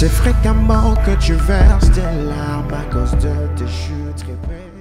C'est fréquemment que tu verses tes larmes à cause de tes chutes répétées.